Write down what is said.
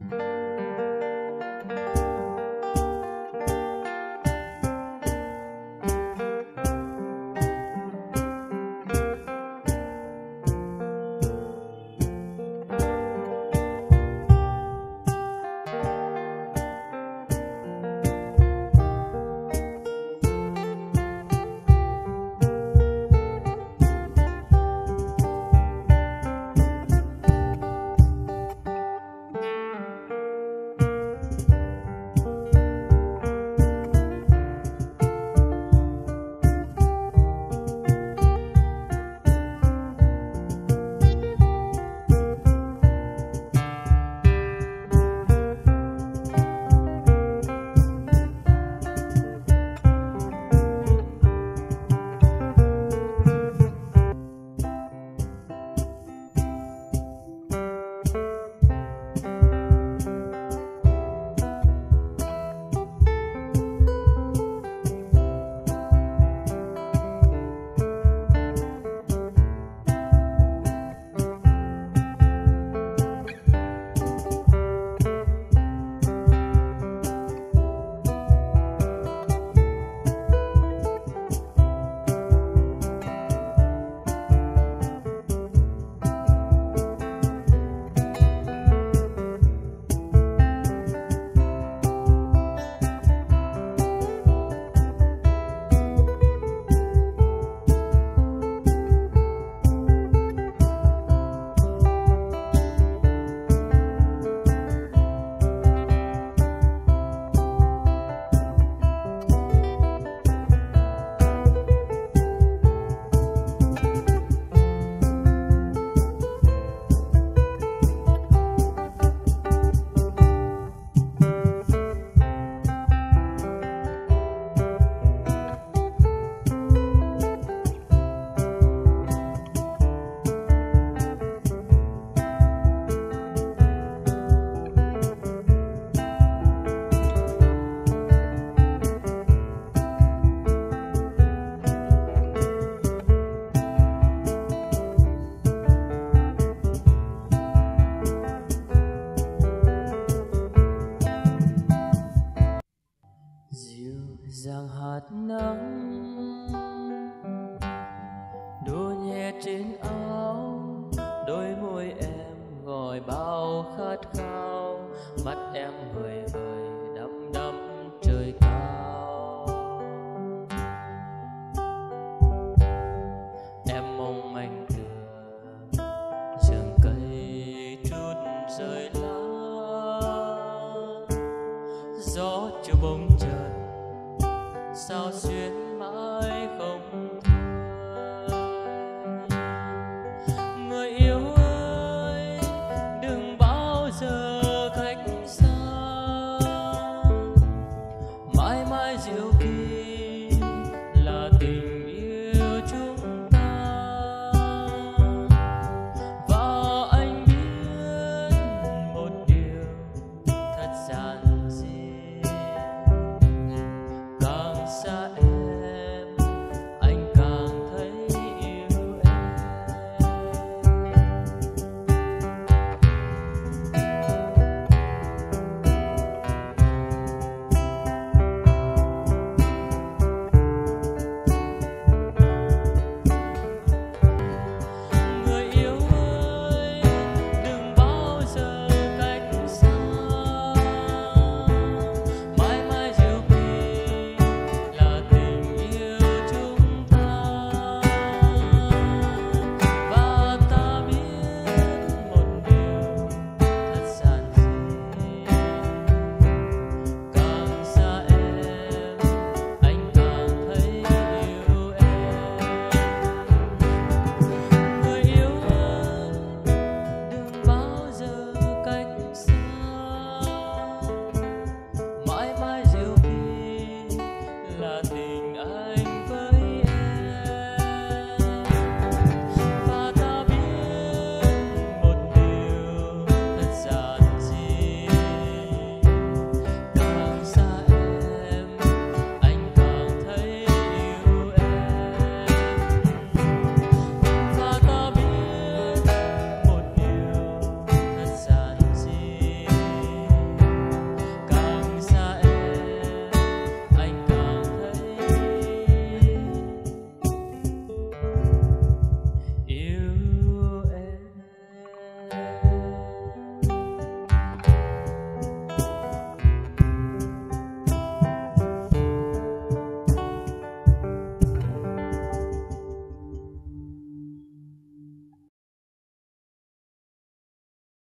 Música khát khao, mắt em vời vời đắm đắm trời cao. Em mong manh tựa rừng cây chút rơi lá. Gió chưa bóng trần sao xuyên outside.